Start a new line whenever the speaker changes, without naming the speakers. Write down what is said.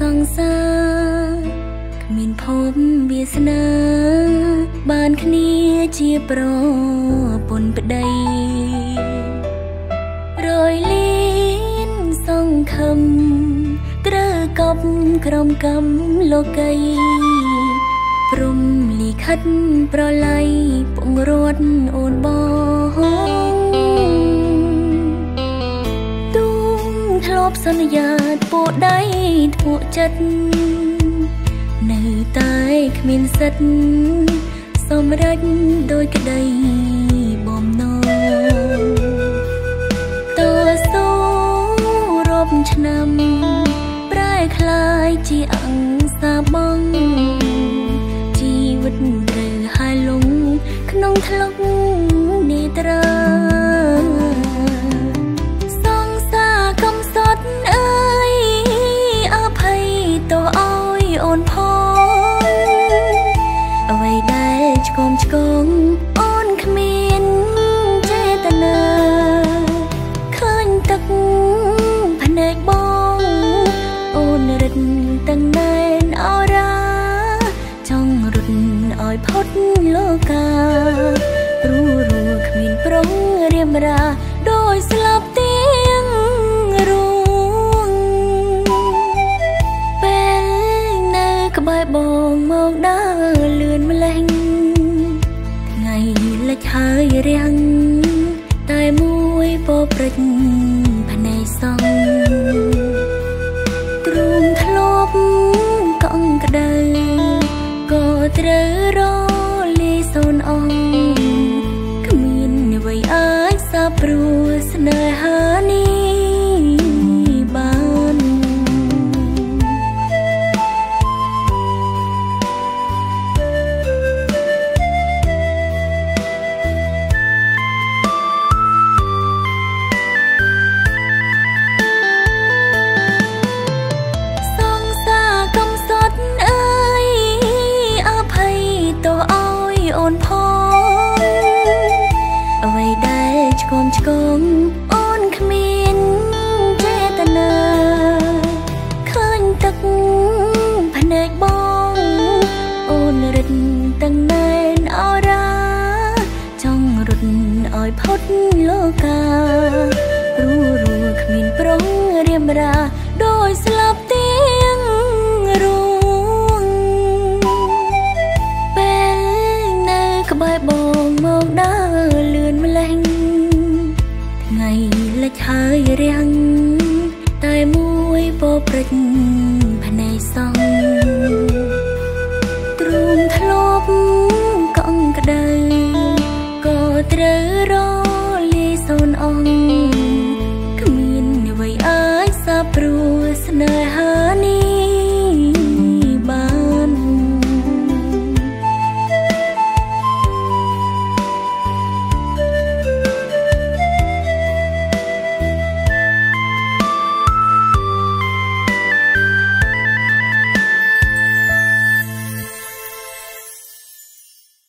សង្សារគ្មានភពវាសនា បានគ្នាជាប្រពន្ធប្តីរយលៀនសង្ឃឹមត្រូវកប់ក្រុមកម្មលោកីព្រំលីខិតប្រឡ័យពងរត់អូនបង ន្យាពោដៃធ្ងក់ចិត្តនៅតែគ្មានសិទ្ធសម្រេចដោយក្តីបំណងតស៊ូរាប់ឆ្នាំ ប្រែคล้ายជាអង្គសាបងជីវិតត្រូវហើយលងក្នុងថ្លុក ផុតលោកាព្រោះរួគ្មានប្រុងរៀមរាដោយស្លាប់ទៀងរួងពេលនៅក្បែរបងមកដើរលឿនម្លេះថ្ងៃលិចហើយរាំងតែមួយពព្រិចភ្នែកសង ត្រូវរលា ឲ្យផុតលោកាព្រោះរួគ្មានប្រុងរៀមរាដោយស្លាប់ទៀ ចហើយរាំងតែមួយពព្រិចភ្